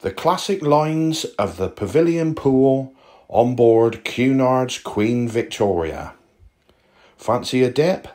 The classic lines of the pavilion pool on board Cunard's Queen Victoria. Fancy a dip?